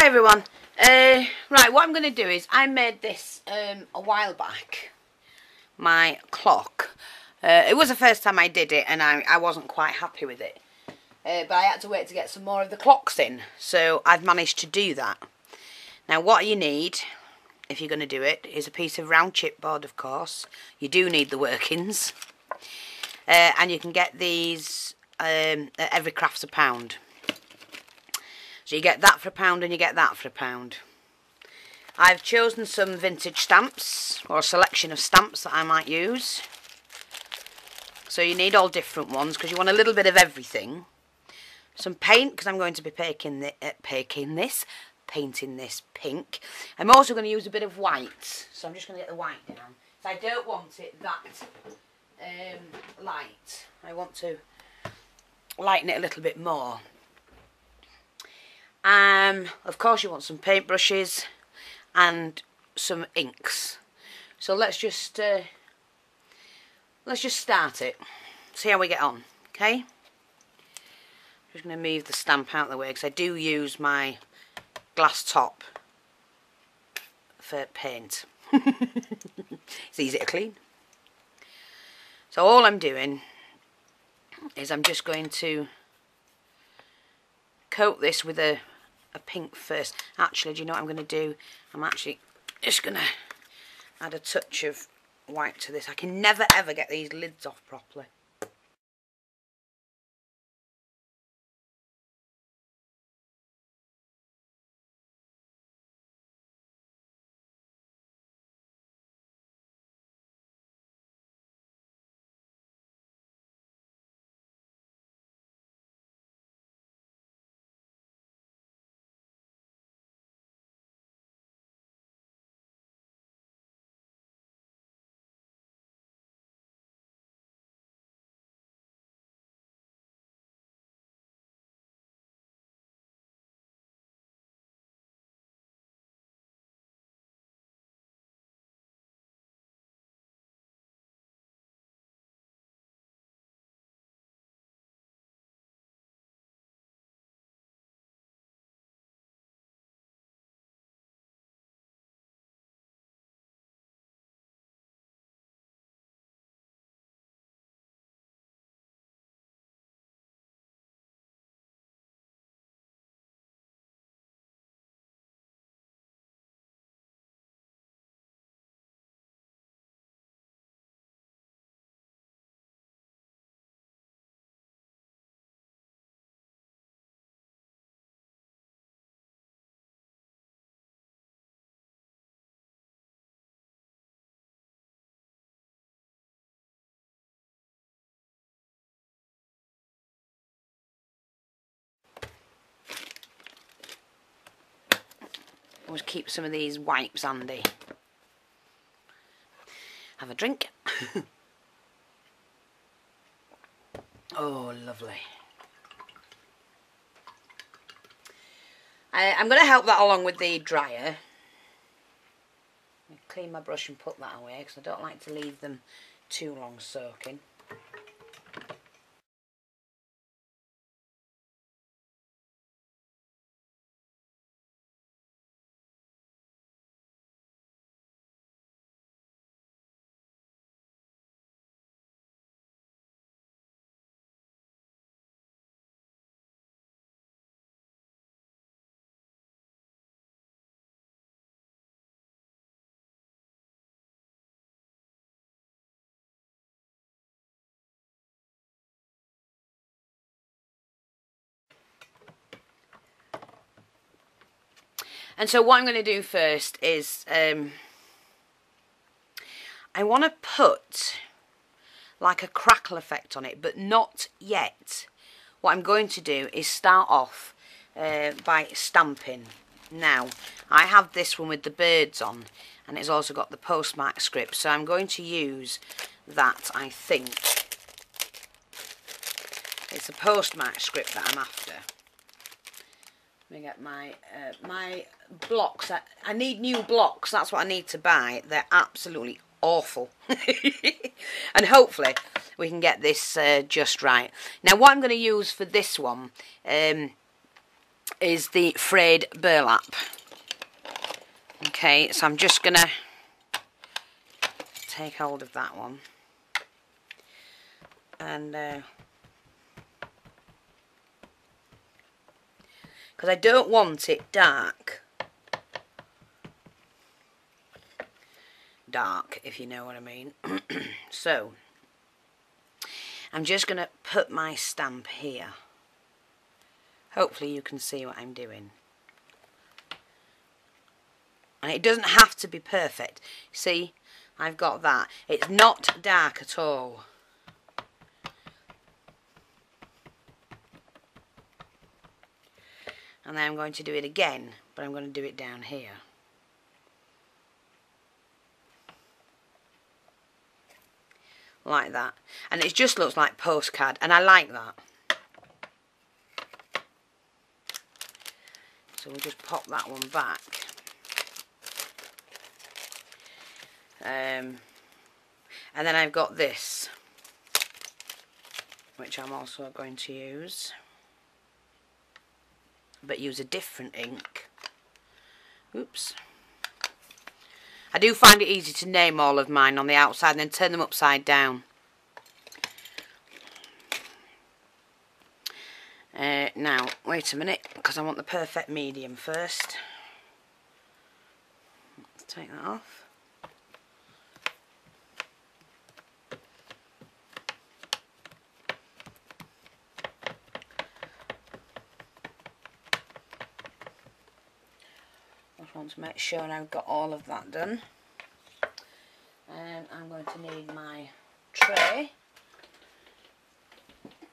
Hi everyone. Uh, right, what I'm going to do is I made this um, a while back. My clock. Uh, it was the first time I did it and I, I wasn't quite happy with it. Uh, but I had to wait to get some more of the clocks in. So I've managed to do that. Now what you need, if you're going to do it, is a piece of round chipboard of course. You do need the workings. Uh, and you can get these um, at every crafts a pound. So you get that for a pound and you get that for a pound. I've chosen some vintage stamps or a selection of stamps that I might use. So you need all different ones because you want a little bit of everything. Some paint because I'm going to be painting, the, uh, this, painting this pink. I'm also going to use a bit of white. So I'm just going to get the white down. So I don't want it that um, light. I want to lighten it a little bit more. Um, of course you want some paintbrushes and some inks. So let's just uh, let's just start it. See how we get on. Okay. I'm just going to move the stamp out of the way because I do use my glass top for paint. it's easy to clean. So all I'm doing is I'm just going to coat this with a, a pink first. Actually, do you know what I'm going to do? I'm actually just going to add a touch of white to this. I can never ever get these lids off properly. Always keep some of these wipes handy. Have a drink. oh, lovely. I, I'm going to help that along with the dryer. Clean my brush and put that away because I don't like to leave them too long soaking. And so what I'm going to do first is um, I want to put like a crackle effect on it, but not yet. What I'm going to do is start off uh, by stamping. Now, I have this one with the birds on, and it's also got the postmark script, so I'm going to use that, I think. It's a postmark script that I'm after. Let me get my uh, my blocks. I, I need new blocks. That's what I need to buy. They're absolutely awful. and hopefully we can get this uh, just right. Now what I'm going to use for this one, um, is the frayed burlap. Okay, so I'm just going to take hold of that one. And... Uh, because I don't want it dark. Dark, if you know what I mean. so, I'm just going to put my stamp here. Hopefully you can see what I'm doing. And it doesn't have to be perfect. See, I've got that. It's not dark at all. And then I'm going to do it again but I'm going to do it down here. Like that. And it just looks like postcard and I like that. So we'll just pop that one back. Um, and then I've got this which I'm also going to use but use a different ink. Oops. I do find it easy to name all of mine on the outside and then turn them upside down. Uh, now, wait a minute, because I want the perfect medium first. Let's take that off. To make sure I've got all of that done. And I'm going to need my tray.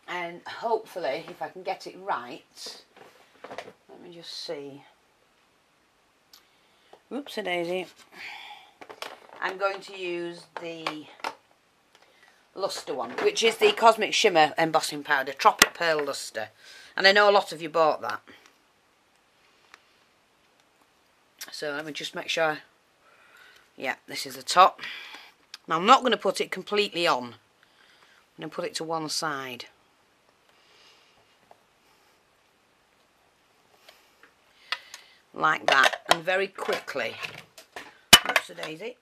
And hopefully, if I can get it right, let me just see. Oops, a daisy. I'm going to use the luster one, which is the Cosmic Shimmer embossing powder, Tropic Pearl Luster. And I know a lot of you bought that. So let me just make sure. Yeah, this is the top. Now I'm not going to put it completely on. I'm going to put it to one side. Like that. And very quickly. Oops, a daisy.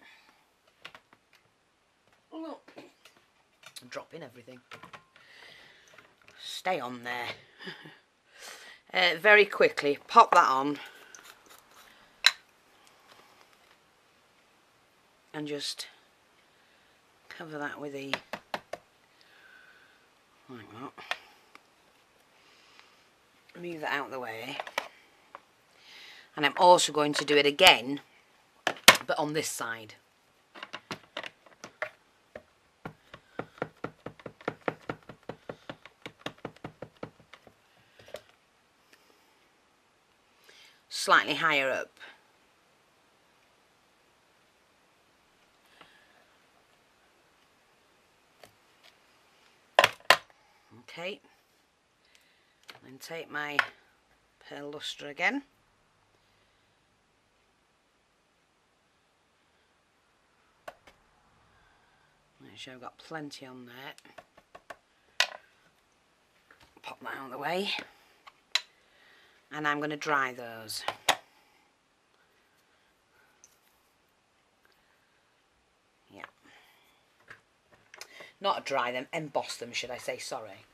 Oh, I'm dropping everything. Stay on there. uh, very quickly, pop that on. And just cover that with a like that. Move that out of the way. And I'm also going to do it again but on this side. Slightly higher up Okay, then take my pearl lustre again. Make sure I've got plenty on there. Pop that out of the way. And I'm going to dry those. Yeah. Not dry them, emboss them should I say, sorry.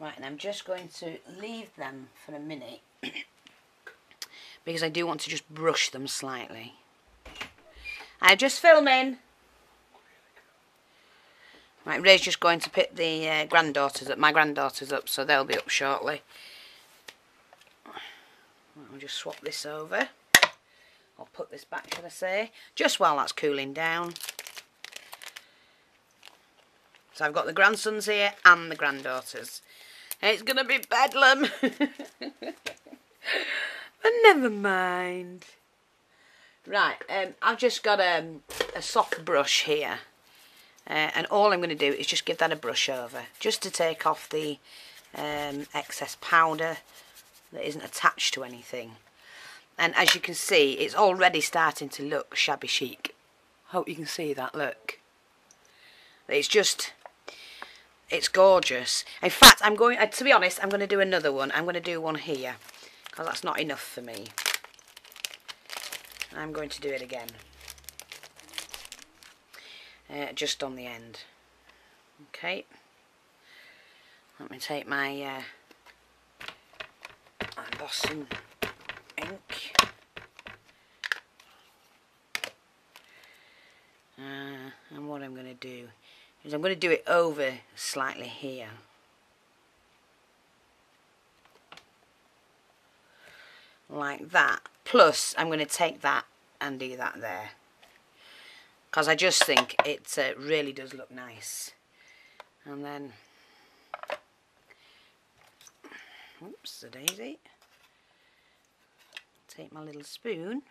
Right, and I'm just going to leave them for a minute because I do want to just brush them slightly. I'm just filming. Right, Ray's just going to pick the uh, granddaughters up, my granddaughters up, so they'll be up shortly. I'll just swap this over. I'll put this back, should I say, just while that's cooling down. So I've got the grandsons here and the granddaughters. It's going to be bedlam. but never mind. Right, um, I've just got um, a soft brush here. Uh, and all I'm going to do is just give that a brush over. Just to take off the um, excess powder that isn't attached to anything. And as you can see, it's already starting to look shabby chic. Hope you can see that, look. It's just it's gorgeous. In fact, I'm going, uh, to be honest, I'm going to do another one. I'm going to do one here. Because that's not enough for me. I'm going to do it again. Uh, just on the end. Okay. Let me take my uh, embossing ink. Uh, and what I'm going to do is I'm going to do it over slightly here. Like that. Plus, I'm going to take that and do that there. Because I just think it uh, really does look nice. And then... Oops, a daisy. Take my little spoon.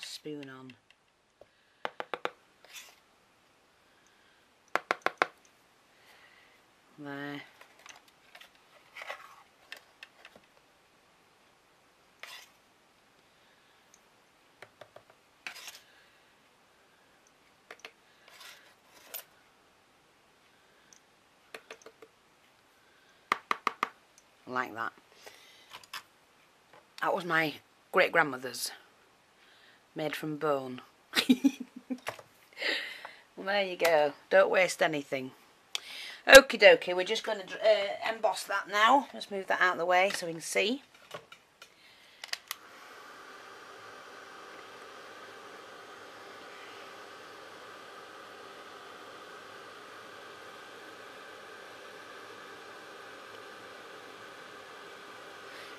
Spoon on. There. like that. That was my great grandmother's, made from bone. well, there you go. Don't waste anything. Okie dokie, we're just going to uh, emboss that now. Let's move that out of the way so we can see.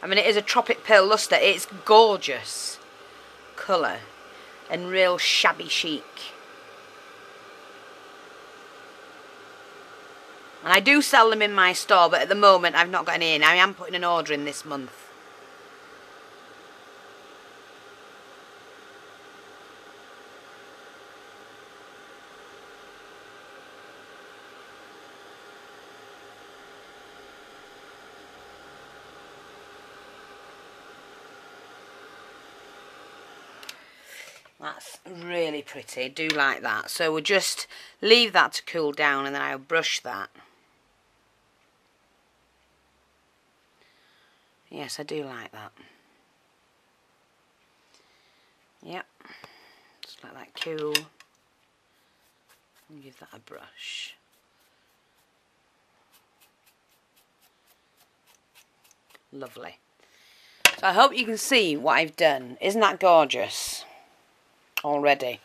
I mean, it is a Tropic Pearl Luster. It's gorgeous colour and real shabby chic. And I do sell them in my store, but at the moment I've not got any in. I am putting an order in this month. That's really pretty. Do like that. So we'll just leave that to cool down and then I'll brush that. Yes, I do like that. Yep. Just let that cool. And give that a brush. Lovely. So I hope you can see what I've done. Isn't that gorgeous? Already.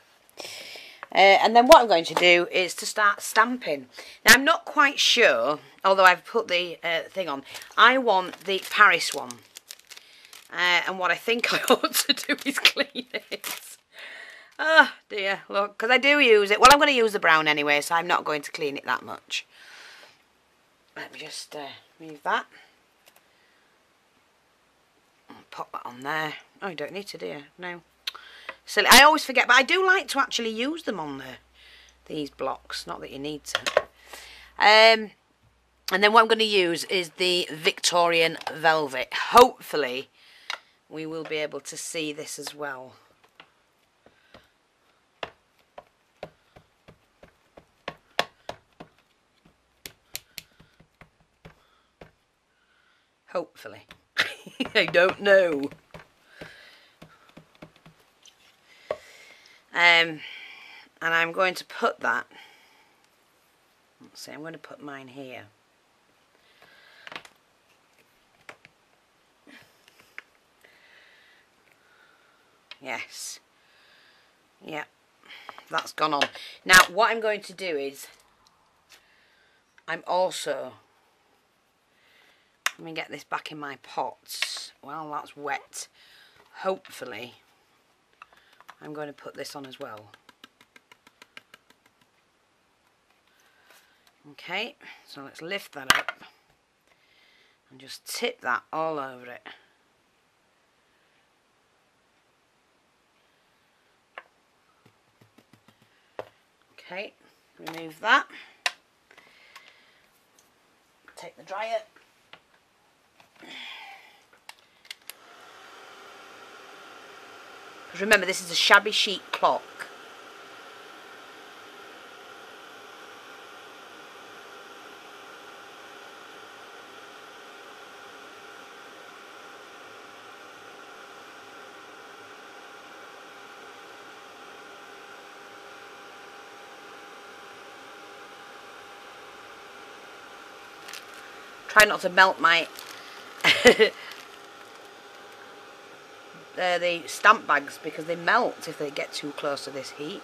Uh, and then what I'm going to do is to start stamping. Now I'm not quite sure, although I've put the uh, thing on, I want the Paris one. Uh, and what I think I ought to do is clean it. Oh dear, look, because I do use it. Well, I'm going to use the brown anyway, so I'm not going to clean it that much. Let me just uh, move that. Pop that on there. Oh, you don't need to, do you? No silly. I always forget, but I do like to actually use them on the these blocks. Not that you need to. Um, and then what I'm going to use is the Victorian Velvet. Hopefully, we will be able to see this as well. Hopefully. I don't know. Um, and I'm going to put that, See, I'm going to put mine here. Yes. Yeah. That's gone on. Now, what I'm going to do is, I'm also, let me get this back in my pots. Well, that's wet. Hopefully, I'm going to put this on as well. Okay, so let's lift that up and just tip that all over it. Okay, remove that. Take the dryer. Because remember, this is a shabby chic clock. Try not to melt my uh, the stamp bags because they melt if they get too close to this heat.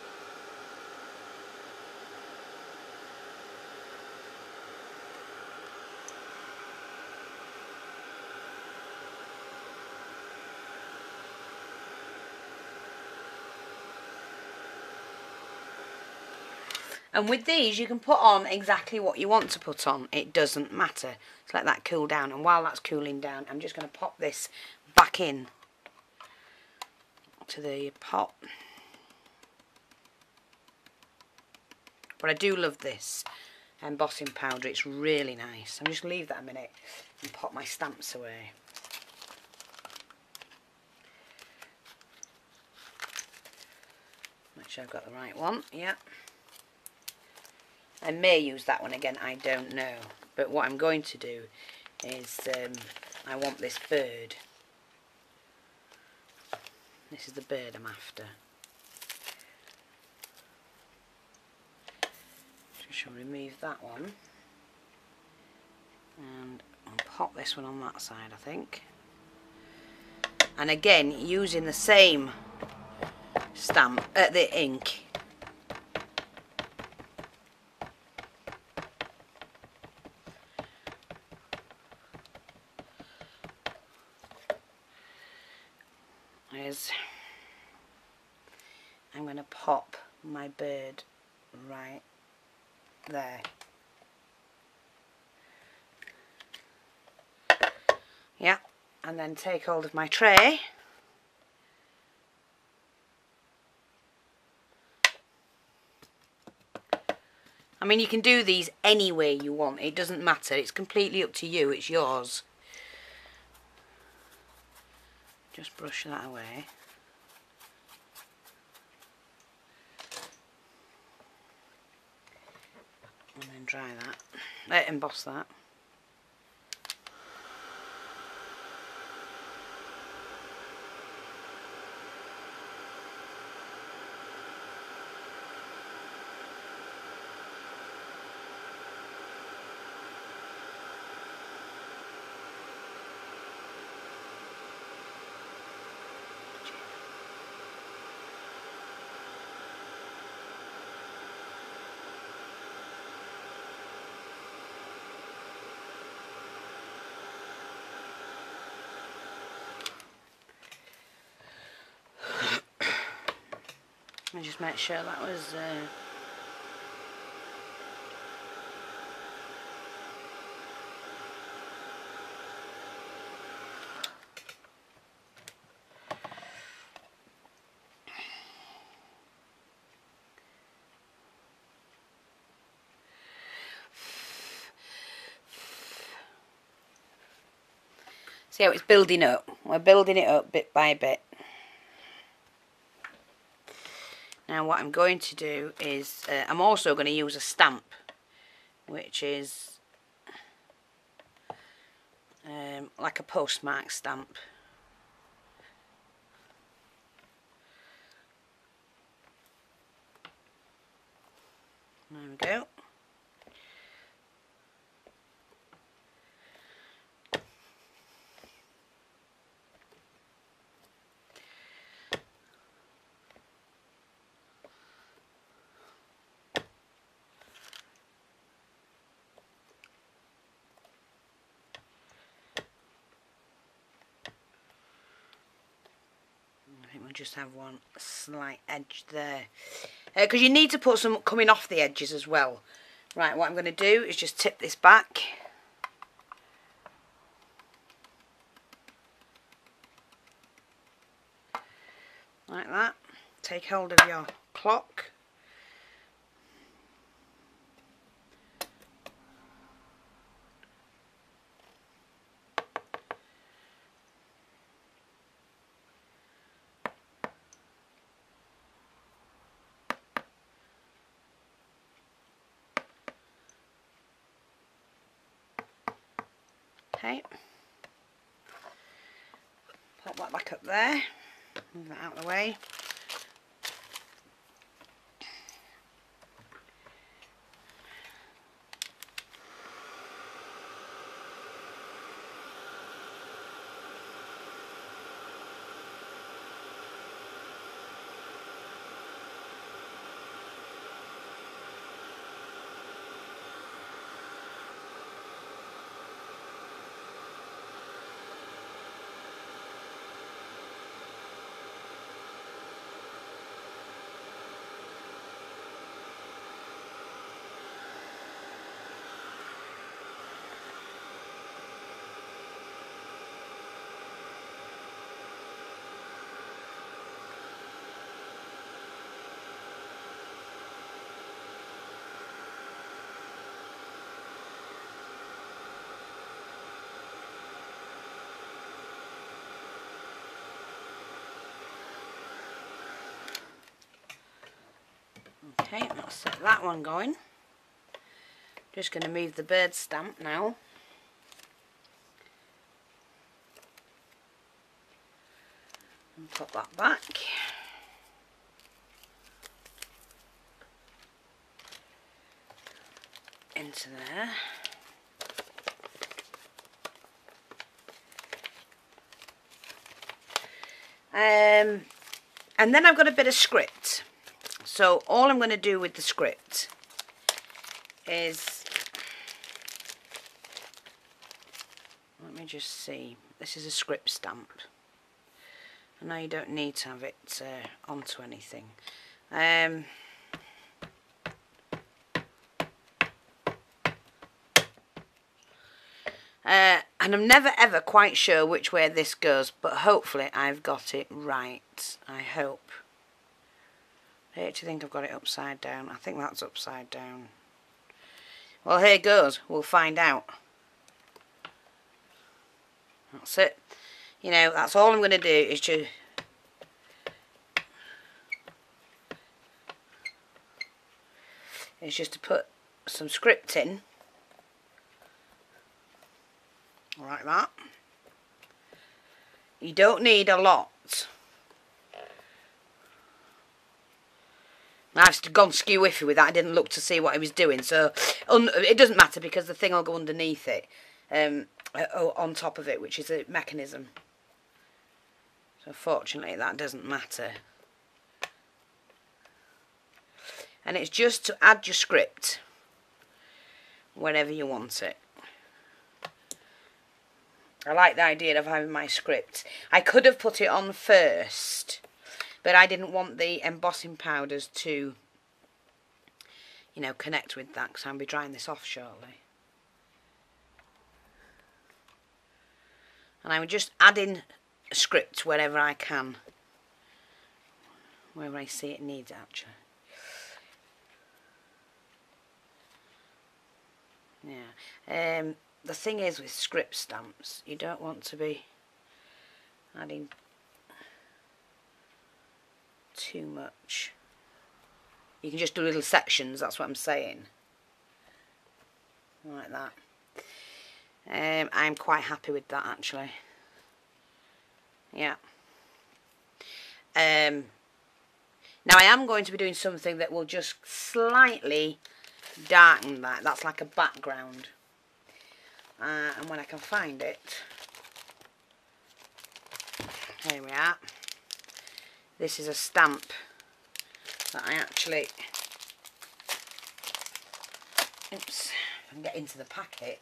And with these, you can put on exactly what you want to put on. It doesn't matter. Just let that cool down. And while that's cooling down, I'm just going to pop this back in to the pot. But I do love this embossing powder. It's really nice. I'm just going to leave that a minute and pop my stamps away. Make sure I've got the right one. Yeah. I may use that one again, I don't know. But what I'm going to do is um, I want this bird. This is the bird I'm after. I shall remove that one. And I'll pop this one on that side, I think. And again, using the same stamp, uh, the ink is I'm going to pop my bird right there. Yeah, and then take hold of my tray. I mean, you can do these any way you want. It doesn't matter. It's completely up to you. It's yours. Just brush that away. And then dry that, let emboss that. me just make sure that was uh, See how it's building up. We're building it up bit by bit. Now what I'm going to do is, uh, I'm also going to use a stamp, which is um, like a postmark stamp. There we go. I'll just have one slight edge there. Because uh, you need to put some coming off the edges as well. Right, what I'm going to do is just tip this back. Like that. Take hold of your clock. Okay. Pop that back up there. Move that out of the way. Okay, I'll set that one going. Just going to move the bird stamp now. And put that back. Into there. Um, and then I've got a bit of script. So all I'm going to do with the script is, let me just see, this is a script stamp. I know you don't need to have it uh, onto anything. Um, uh, and I'm never ever quite sure which way this goes, but hopefully I've got it right. I hope. I actually think I've got it upside down. I think that's upside down. Well, here goes. We'll find out. That's it. You know, that's all I'm going to do is to... Is just to put some script in. Like that. You don't need a lot. I've gone skew iffy with that. I didn't look to see what I was doing. So it doesn't matter because the thing will go underneath it. Um, uh, on top of it, which is a mechanism. So fortunately that doesn't matter. And it's just to add your script whenever you want it. I like the idea of having my script. I could have put it on first but I didn't want the embossing powders to you know connect with that because I'll be drying this off shortly. And I'm just adding script wherever I can wherever I see it needs actually. Yeah um, the thing is with script stamps you don't want to be adding too much. You can just do little sections, that's what I'm saying. Like that. Um, I'm quite happy with that actually. Yeah. Um, now I am going to be doing something that will just slightly darken that. That's like a background. Uh, and when I can find it, here we are. This is a stamp that I actually, oops, I can get into the packet.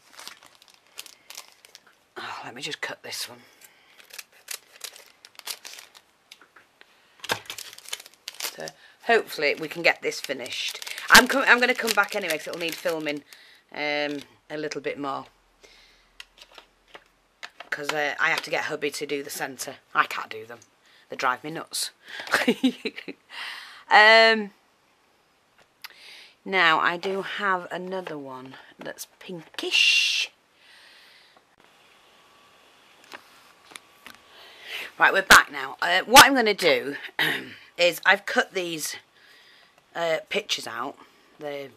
Oh, let me just cut this one. So hopefully we can get this finished. I'm, I'm going to come back anyway because it'll need filming um, a little bit more. Because uh, I have to get hubby to do the centre. I can't do them. They drive me nuts. um, now, I do have another one that's pinkish. Right, we're back now. Uh, what I'm going to do is I've cut these uh, pictures out, the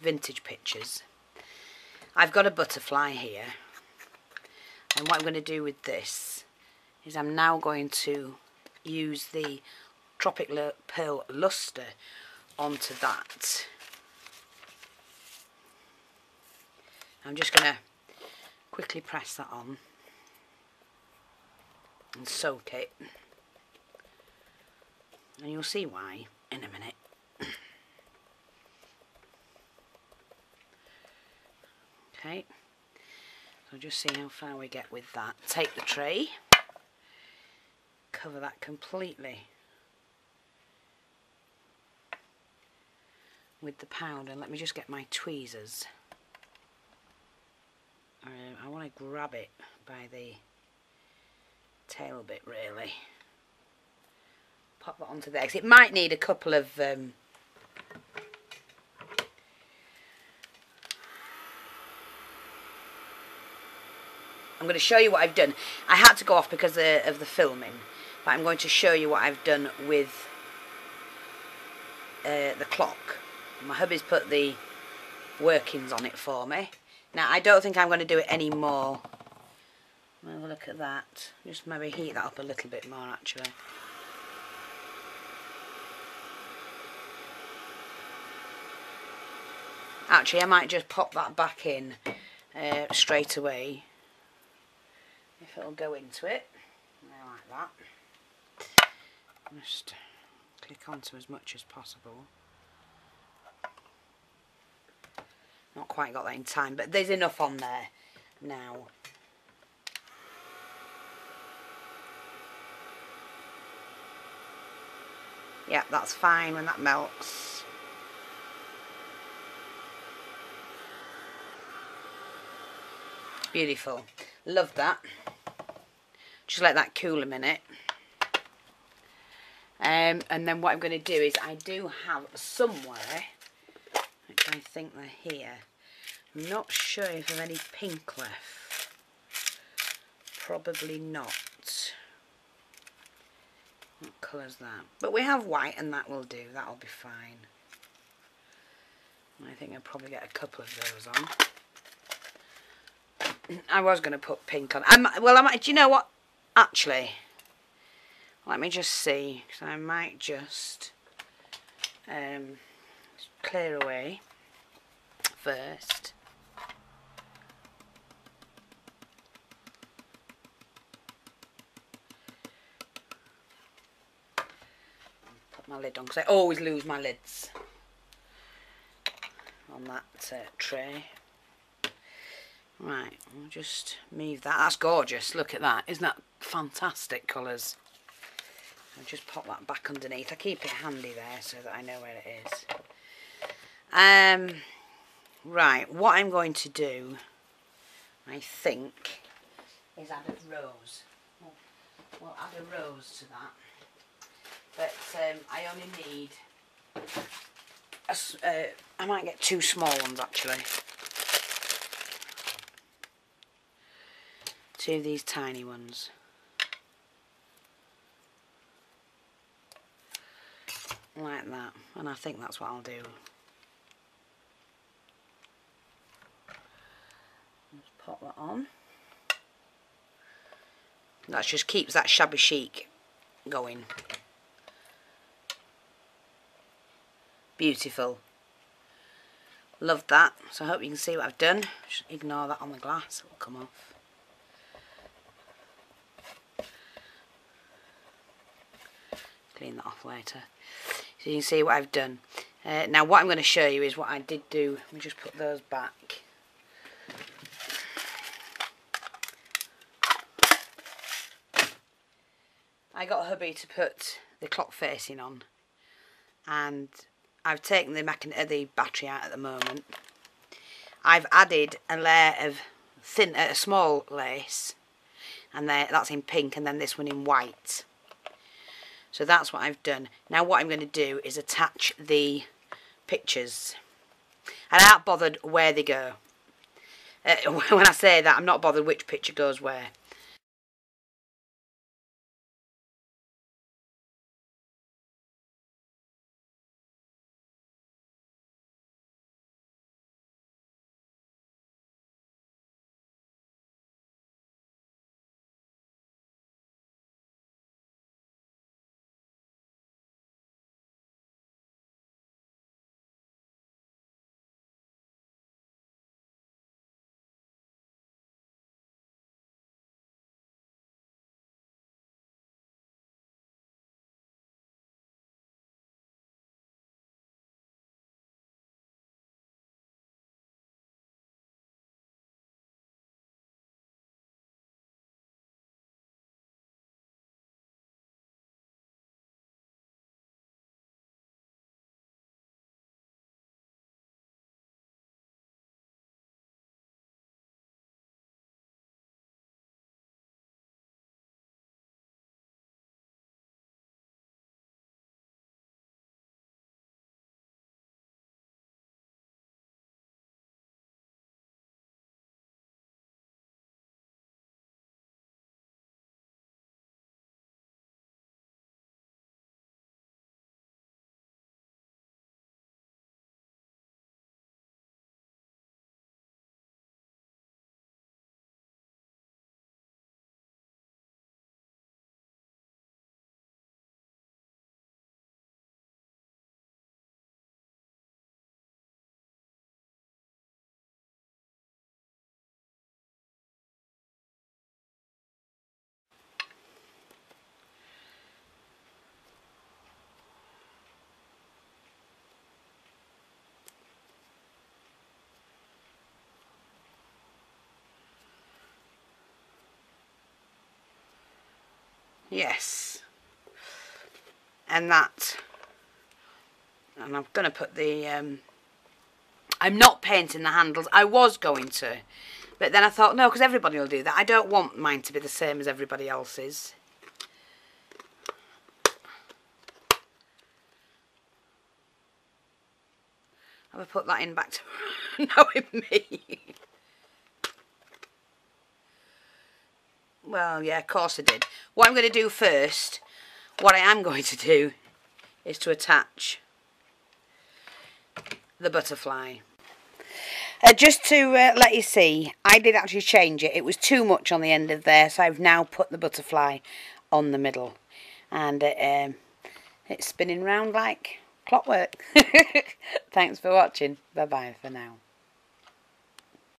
vintage pictures. I've got a butterfly here. And what I'm going to do with this is I'm now going to use the Tropic Pearl Luster onto that. I'm just going to quickly press that on and soak it. And you'll see why in a minute. okay, so just see how far we get with that. Take the tray, cover that completely with the powder. Let me just get my tweezers. Um, I want to grab it by the tail bit really. Pop that onto there it might need a couple of um, I'm going to show you what I've done. I had to go off because of, of the filming, but I'm going to show you what I've done with uh, the clock. My hubby's put the workings on it for me. Now, I don't think I'm going to do it anymore. Have a look at that. Just maybe heat that up a little bit more, actually. Actually, I might just pop that back in uh, straight away. If it'll go into it. like that. Just click onto as much as possible. Not quite got that in time, but there's enough on there now. Yeah, that's fine when that melts. Beautiful. Love that. Just let that cool a minute. Um, and then what I'm going to do is I do have somewhere, which I think they're here. I'm not sure if there's any pink left. Probably not. What colour's that? But we have white and that will do. That'll be fine. I think I'll probably get a couple of those on. I was going to put pink on. I'm, well, I might, do you know what? Actually, let me just see. Because I might just um, clear away first. put my lid on because I always lose my lids on that uh, tray. Right, we'll just move that. That's gorgeous. Look at that. Isn't that fantastic colours? I'll just pop that back underneath. I keep it handy there so that I know where it is. Um, right, what I'm going to do, I think, is add a rose. We'll, add a rose to that but um, I only need a, uh, I might get two small ones actually two of these tiny ones like that and I think that's what I'll do Let's pop that on that just keeps that shabby chic going Beautiful. Love that. So I hope you can see what I've done. Just ignore that on the glass. It will come off. Clean that off later. So you can see what I've done. Uh, now what I'm going to show you is what I did do. Let me just put those back. I got hubby to put the clock facing on and I've taken the, the battery out at the moment. I've added a layer of thin, a small lace and there, that's in pink and then this one in white. So that's what I've done. Now what I'm going to do is attach the pictures. I'm not bothered where they go. Uh, when I say that, I'm not bothered which picture goes where. Yes. And that. And I'm going to put the... Um, I'm not painting the handles. I was going to. But then I thought, no, because everybody will do that. I don't want mine to be the same as everybody else's. Have I put that in back to knowing me? Well, yeah, of course I did. What I'm going to do first, what I am going to do, is to attach the butterfly. Uh, just to uh, let you see, I did actually change it. It was too much on the end of there, so I've now put the butterfly on the middle. And uh, um, it's spinning round like clockwork. Thanks for watching. Bye-bye for now.